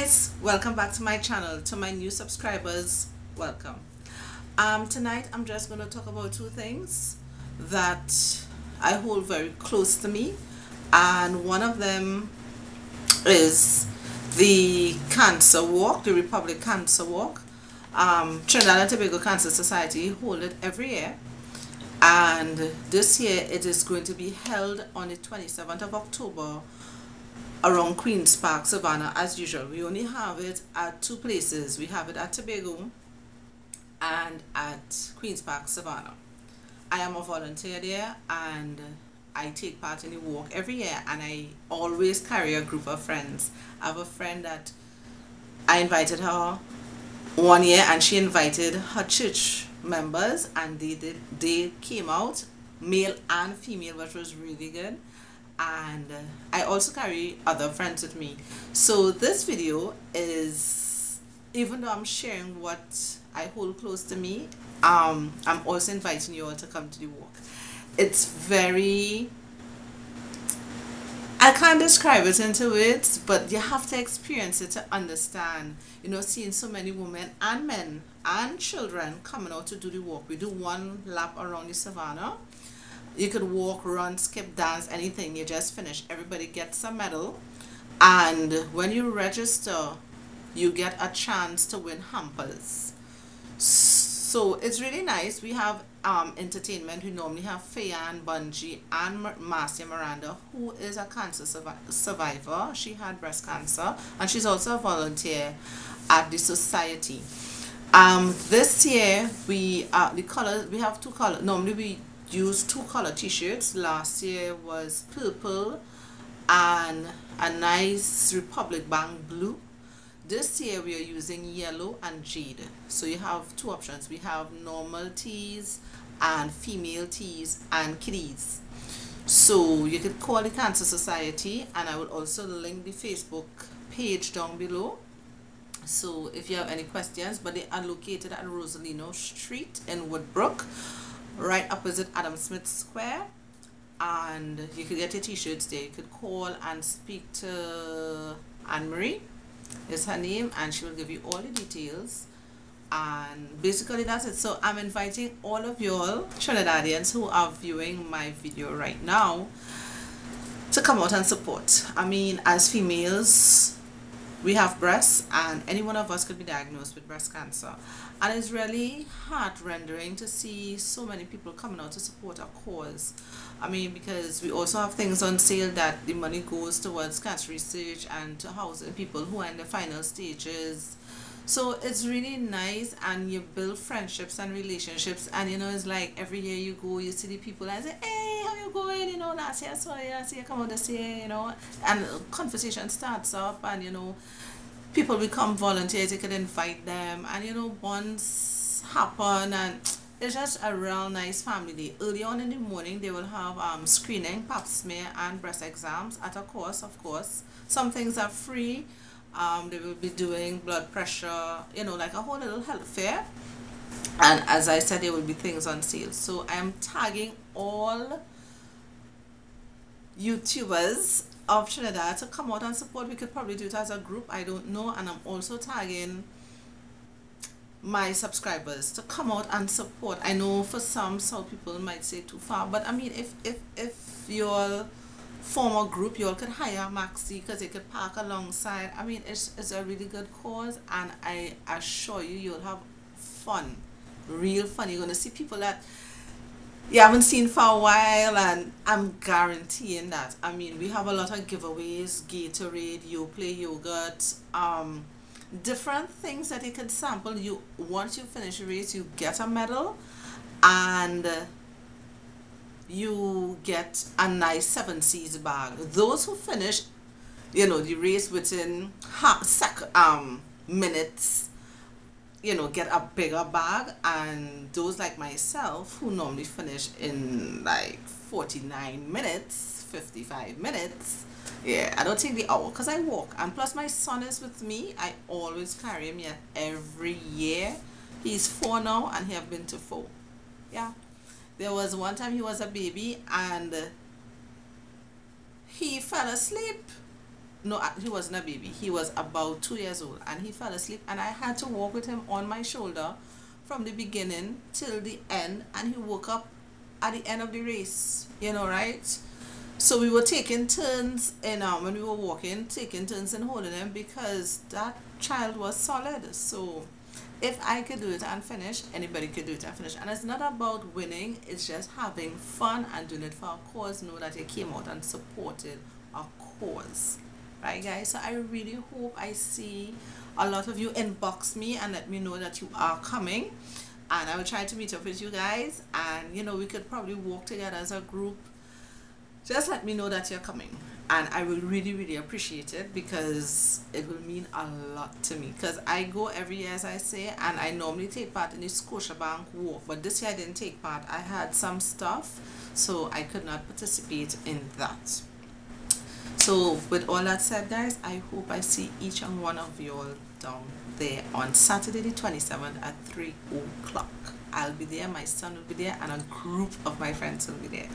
guys welcome back to my channel to my new subscribers welcome. Um tonight i'm just going to talk about two things that i hold very close to me and one of them is the cancer walk the republic cancer walk. Um, trinidad and tobago cancer society hold it every year and this year it is going to be held on the 27th of october around Queen's Park, Savannah, as usual. We only have it at two places. We have it at Tobago and at Queen's Park, Savannah. I am a volunteer there and I take part in the walk every year and I always carry a group of friends. I have a friend that I invited her one year and she invited her church members and they did they came out male and female which was really good and I also carry other friends with me. So this video is, even though I'm sharing what I hold close to me, um, I'm also inviting you all to come to the walk. It's very, I can't describe it into words, but you have to experience it to understand. You know, seeing so many women and men and children coming out to do the walk. We do one lap around the savannah you could walk, run, skip, dance, anything. You just finish. Everybody gets a medal. And when you register, you get a chance to win hampers. So it's really nice. We have um, entertainment. We normally have Fay-Ann Bunji and Marcia Miranda, who is a cancer survivor. She had breast cancer and she's also a volunteer at the society. Um, this year we uh, the color we have two colors. Normally we used two color t-shirts. Last year was purple and a nice republic bank blue. This year we are using yellow and jade. So you have two options. We have normal tees and female tees and kiddies so you could call the cancer society and i will also link the facebook page down below. So if you have any questions but they are located at rosalino street in woodbrook right opposite Adam Smith Square. And you could get your t-shirts there. You could call and speak to Anne-Marie is her name and she will give you all the details. And basically that's it. So I'm inviting all of y'all Trinidadians who are viewing my video right now to come out and support. I mean as females we have breasts and any one of us could be diagnosed with breast cancer. And it's really heart rendering to see so many people coming out to support our cause. I mean because we also have things on sale that the money goes towards cancer research and to housing people who are in the final stages. So it's really nice and you build friendships and relationships and you know it's like every year you go you see the people and say hey you going you know last year so yeah, see you come out this year you know and conversation starts up and you know people become volunteers you can invite them and you know bonds happen and it's just a real nice family. Early on in the morning they will have um, screening pap smear and breast exams at a cost of course. Some things are free. Um, they will be doing blood pressure you know like a whole little health fair. And as I said there will be things on sale. So I am tagging all YouTubers of Trinidad to come out and support. We could probably do it as a group. I don't know. And I'm also tagging my subscribers. To come out and support. I know for some some people might say too far but I mean if if if you're former group you all could hire Maxi because they could park alongside. I mean it's, it's a really good cause and I assure you you'll have fun. Real fun. You're gonna see people that you haven't seen for a while and I'm guaranteeing that I mean we have a lot of giveaways Gatorade Yoplait yogurt um different things that you can sample you once you finish the race you get a medal and you get a nice seven seas bag. Those who finish, you know, the race within half sec um minutes, you know, get a bigger bag, and those like myself who normally finish in like 49 minutes, 55 minutes. Yeah, I don't take the hour because I walk, and plus my son is with me. I always carry him here every year. He's four now, and he have been to four. Yeah. There was one time he was a baby and he fell asleep no, uh, he wasn't a baby. He was about two years old, and he fell asleep, and I had to walk with him on my shoulder from the beginning till the end, and he woke up at the end of the race. You know, right? So we were taking turns and um, when we were walking, taking turns and holding him because that child was solid. So if I could do it and finish, anybody could do it and finish. And it's not about winning, it's just having fun and doing it for a cause. Know that you came out and supported a cause. Right guys? So I really hope I see a lot of you inbox me and let me know that you are coming. And I will try to meet up with you guys. And you know we could probably walk together as a group. Just let me know that you're coming. And I will really really appreciate it because it will mean a lot to me. Because I go every year as I say and I normally take part in the Scotiabank walk. But this year I didn't take part. I had some stuff so I could not participate in that so with all that said guys I hope I see each and one of you all down there on Saturday the 27th at 3 o'clock. I'll be there my son will be there and a group of my friends will be there.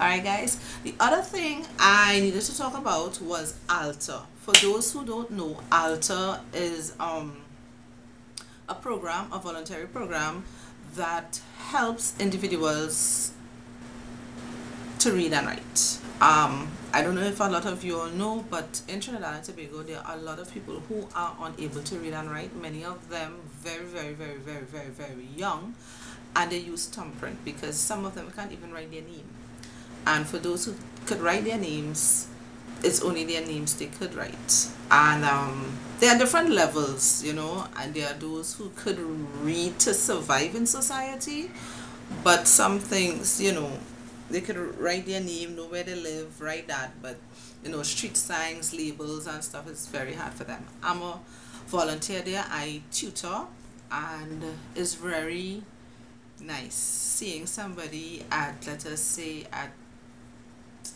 Alright guys the other thing I needed to talk about was ALTA for those who don't know ALTA is um a program a voluntary program that helps individuals to read and write um I don't know if a lot of you all know but in Trinidad and Tobago there are a lot of people who are unable to read and write. Many of them very very very very very very young and they use thumbprint because some of them can't even write their name. And for those who could write their names it's only their names they could write. And um, there are different levels you know and there are those who could read to survive in society but some things you know they could write their name know where they live write that but you know street signs labels and stuff is very hard for them. I'm a volunteer there. I tutor and it's very nice seeing somebody at let us say at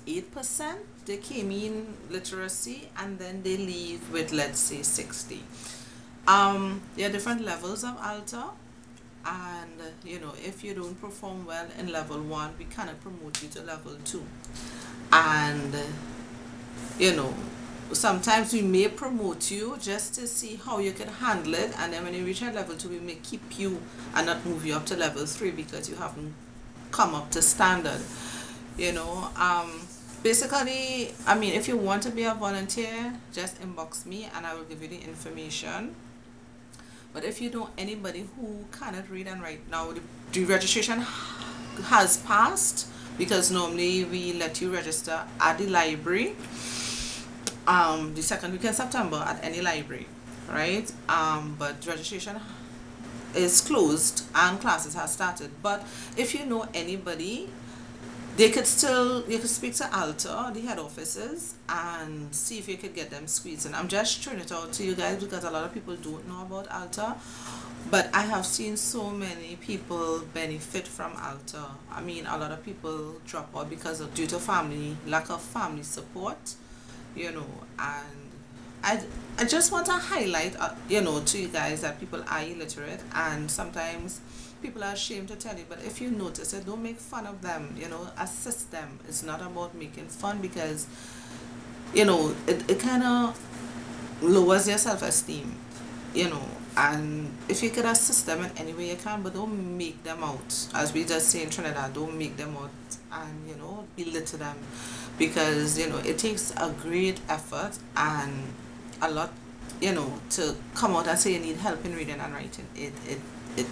8% they came in literacy and then they leave with let's say 60 um, there are different levels of ALTA and you know if you don't perform well in level 1 we cannot promote you to level 2 and you know sometimes we may promote you just to see how you can handle it. And then when you reach at level 2 we may keep you and not move you up to level 3 because you haven't come up to standard you know. Um basically i mean if you want to be a volunteer just inbox me and i will give you the information but if you know anybody who cannot read and write now the, the registration has passed because normally we let you register at the library um the second week in september at any library right? Um but registration is closed and classes have started. But if you know anybody they could still you could speak to Alta, the head offices, and see if you could get them squeezed in. I'm just throwing it out to you guys because a lot of people don't know about Alta. But I have seen so many people benefit from Alta. I mean, a lot of people drop out because of due to family lack of family support, you know, and I, I just want to highlight, uh, you know, to you guys that people are illiterate and sometimes people are ashamed to tell you. But if you notice it don't make fun of them you know assist them. It's not about making fun because you know it, it kind of lowers your self-esteem you know. And if you could assist them in any way you can but don't make them out. As we just say in Trinidad don't make them out and you know belittle them. Because you know it takes a great effort and a lot you know to come out and say you need help in reading and writing. It it it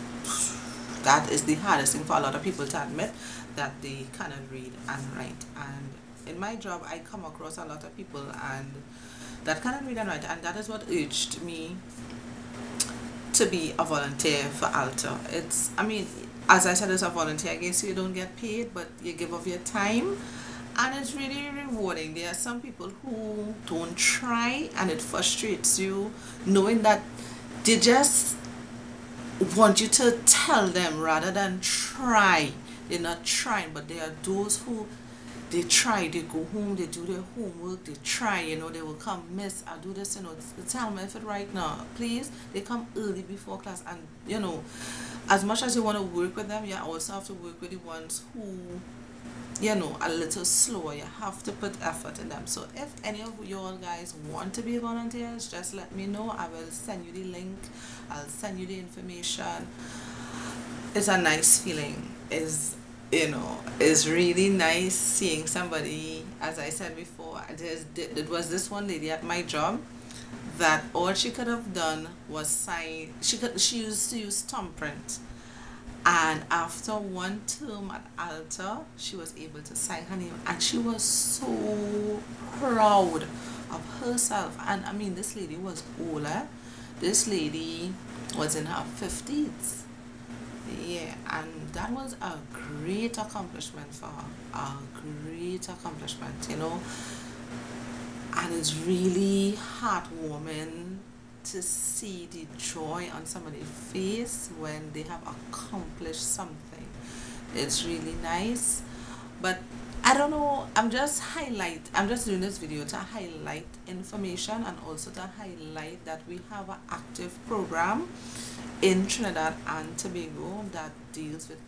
that is the hardest thing for a lot of people to admit that they cannot read and write. And in my job I come across a lot of people and that cannot read and write and that is what urged me to be a volunteer for Alta. It's I mean as I said as a volunteer I guess you don't get paid but you give of your time and it's really rewarding. There are some people who don't try and it frustrates you knowing that they just want you to tell them rather than try. They're not trying, but there are those who they try, they go home, they do their homework, they try, you know, they will come, miss, I do this, you know, tell me if it right now, please. They come early before class and, you know, as much as you want to work with them, you also have to work with the ones who you know a little slower. You have to put effort in them. So if any of you all guys want to be volunteers just let me know. I will send you the link. I'll send you the information. It's a nice feeling. Is you know it's really nice seeing somebody as i said before it was this one lady at my job that all she could have done was sign she could she used to use thumbprint and after one term at Alta, she was able to sign her name and she was so proud of herself. And I mean, this lady was older. This lady was in her 50s. Yeah, and that was a great accomplishment for her. A great accomplishment, you know. And it's really heartwarming to see the joy on somebody's face when they have accomplished something. It's really nice. But I don't know, I'm just highlight, I'm just doing this video to highlight information and also to highlight that we have an active program in Trinidad and Tobago that deals with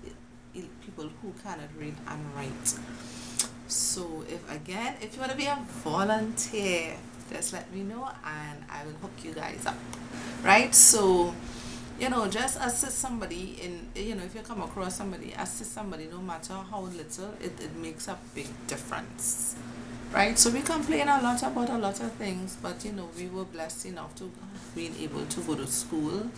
people who cannot read and write. So if again, if you want to be a volunteer just let me know and I will hook you guys up. Right? So you know just assist somebody in you know if you come across somebody assist somebody no matter how little it, it makes a big difference. Right? So we complain a lot about a lot of things but you know we were blessed enough to being able to go to school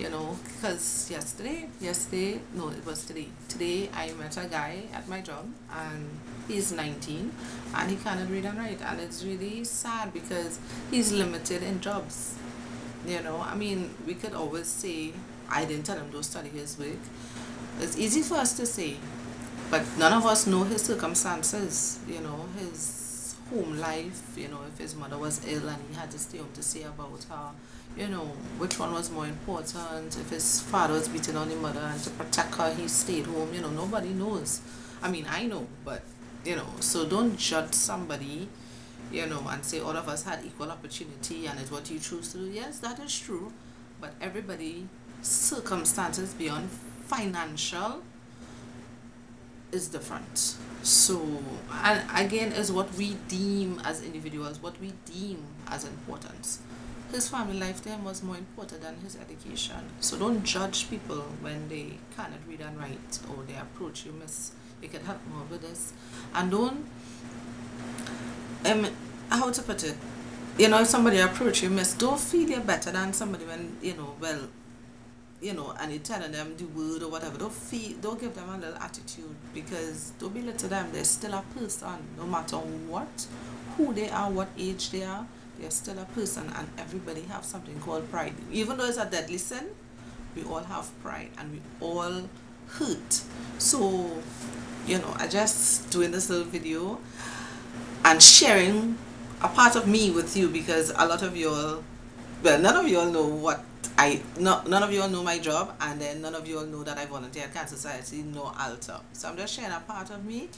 you know because yesterday yesterday no it was today. Today i met a guy at my job and he's 19 and he cannot read and write and it's really sad because he's limited in jobs. You know i mean we could always say i didn't tell him to study his work. It's easy for us to say but none of us know his circumstances you know his home life you know if his mother was ill and he had to stay home to see about her you know, which one was more important. If his father was beating on the mother and to protect her, he stayed home. You know, nobody knows. I mean, I know, but, you know, so don't judge somebody, you know, and say all of us had equal opportunity and it's what you choose to do. Yes, that is true. But everybody, circumstances beyond financial is different. So, and again, is what we deem as individuals, what we deem as importance his family life to him was more important than his education. So don't judge people when they cannot read and write or they approach you, miss, you can help more with this. And don't, um, how to put it, you know, if somebody approach you, miss, don't feel you're better than somebody when, you know, well, you know, and you're telling them the word or whatever, don't feel, don't give them a little attitude because don't be little to them, they're still a person, no matter what, who they are, what age they are they're still a person and everybody have something called pride even though it's a deadly sin we all have pride and we all hurt so you know i just doing this little video and sharing a part of me with you because a lot of you all well none of you all know what I not none of you all know my job and then none of you all know that I volunteer at Cancer Society no ALTA. so I'm just sharing a part of me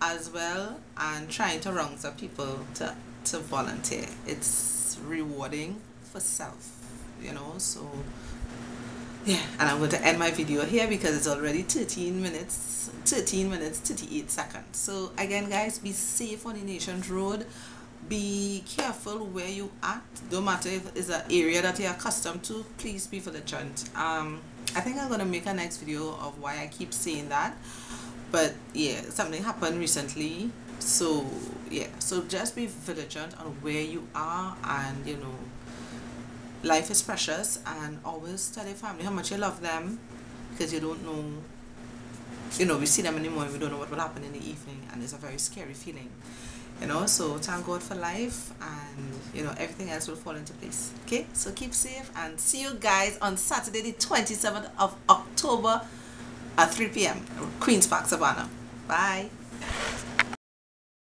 as well and trying to wrong some people to to volunteer. It's rewarding for self, you know. So yeah, and I'm going to end my video here because it's already 13 minutes, 13 minutes, 38 seconds. So again, guys, be safe on the Nations Road. Be careful where you at. Don't matter if it's an area that you're accustomed to. Please be for vigilant. Um, I think I'm gonna make a next video of why I keep saying that. But yeah, something happened recently so yeah. So just be vigilant on where you are and you know life is precious and always tell your family how much you love them because you don't know you know we see them anymore we don't know what will happen in the evening and it's a very scary feeling you know. So thank god for life and you know everything else will fall into place. Okay? So keep safe and see you guys on saturday the 27th of october at 3 p.m queens park savannah. Bye